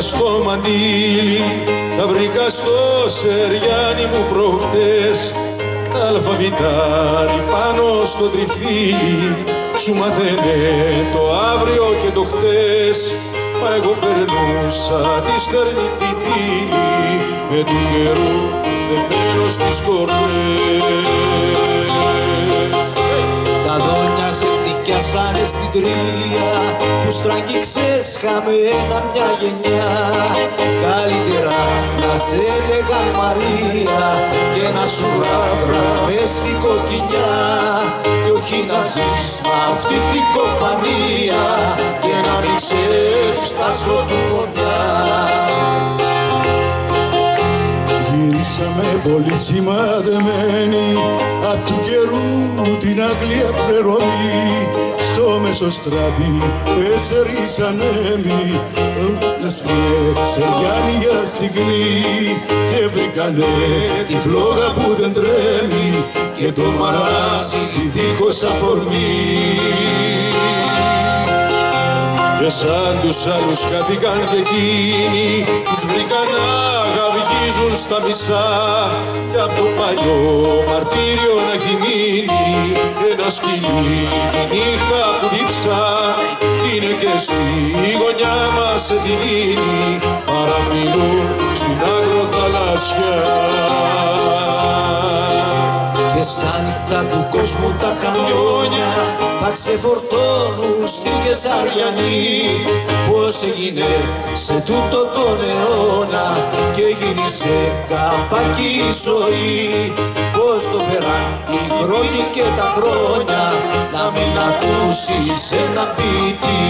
στο μαντίλι τα βρήκα στο σεριάνι μου προχτές. Τα αλφαβητάρι πάνω στο τριφύλι σου μαθαίνε το αύριο και το χτες. Μα εγώ περνούσα τη στερνή τη φίλη με του καιρού δεν στη στις κορδέ φτυκιάσανε στην τρία που στραγγίξες χαμένα μια γενιά. Καλύτερα να σε έλεγαν Μαρία και να σου γράφτρα μες στην κοκκινιά. Κι όχι να ζεις με αυτή την κομπανία και να μην ξέρεις τα του κονιά. Γυρίσαμε πολύ σημαδεμένοι Απ' του καιρού την Αγγλία πληρωμή Στο Μεσοστράτη τέσσερις ανέμοι Λες και σε Γιάννη για στιγμή Και βρήκανε τη φλόγα που δεν τρέμει Και το μαράσι δίχως αφορμή. Και σαν τους άλλους κατοικάν και εκείνοι Τους βρήκαν να γαυγίζουν στα μισά. Κι απ' το παλιό μαρτύριο να έχει μείνει Ένα σκυλί τη νύχτα στη γωνιά μας σε δίνει Παραμιλούν στην άκρο θαλασσιά Και στα νύχτα του κόσμου τα καμιόνια θα ξεφορτώνουν στην Κεσαριανή. Πώς έγινε σε τούτο τον αιώνα και γίνει σε καπάκι η ζωή Πώς το φέραν οι χρόνοι και τα χρόνια να μην ακούσεις ένα ποιητή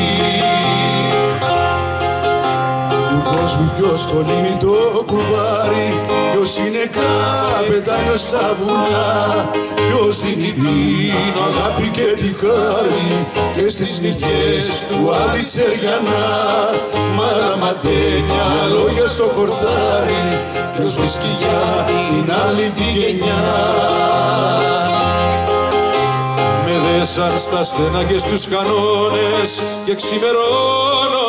του κόσμου ποιος τον είναι το κουβάρι Ποιος είναι καπετάνιος στα βουνά. Ποιος δίνει την αγάπη και τη χάρη Και στις νυχές του αντισεριανά Μαραματένια λόγια στο χορτάρι Ποιος βρίσκει για την άλλη τη γενιά. Με δέσαν στα στενά και στους κανόνες και ξημερώνοντας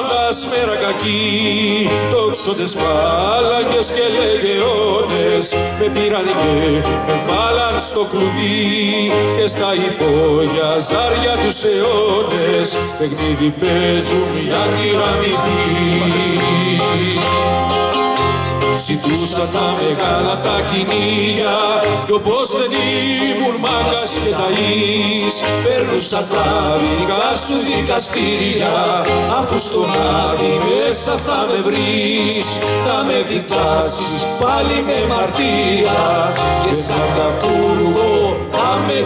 μέρα κακή τόξοντες φάλαγγες και λεγεώνες με πήραν και με βάλαν στο κλουβί. Και στα υπόγεια ζάρια τους αιώνες. Παιχνίδι παίζουν για κυραμιδί Ζητούσα τα μεγάλα τα κυνήγια κι όπως δεν ήμουν μάγκας και ταΐς Περνούσα τα δικά σου δικαστήρια αφού στον άδει μέσα θα με βρεις. Να με δικάσεις πάλι με μαρτία, και σαν καπούργο θα με